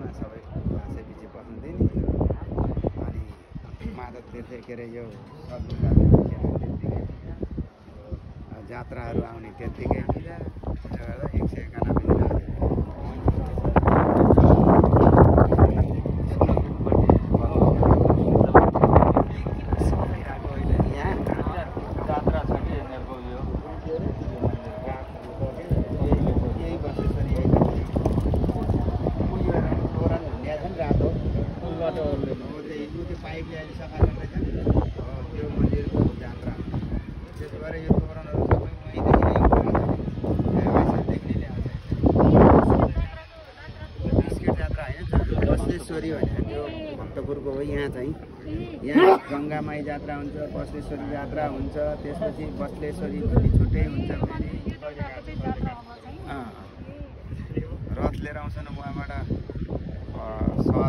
स्कुलमा सबै क्लासैपछि बस्नु दिने अनि माधव तीर्थ के अरे यो जात्राहरू आउने त्यत्तिकै एक सय एकानब्बे दिन आएको अहिले यहाँ जात्रा छ कि यिनीहरूको यो यही बसेश्वरी यही उयो तोरण ल्याएको नि रातो पुलबाट ओर्लिनु। हो, त्यो पाइपले अहिले सफा गर्दैछ त्यो मन्दिरको जात्रा त्यसो भएर यो तोरणहरू सबै वहीँदेखि नै उठाएको ल्याएको बिस्किट जात्रा होइन बसलेश्वरी भनेर त्यो भक्तपुरको हो यहाँ चाहिँ यहाँ गङ्गामाई जात्रा हुन्छ बसलेश्वरी जात्रा हुन्छ त्यसपछि बसलेश्वरी पनि छुट्टै हुन्छ फेरि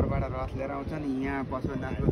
सहरबाट रथ लिएर आउँछन् यहाँ पशुपतिनाथको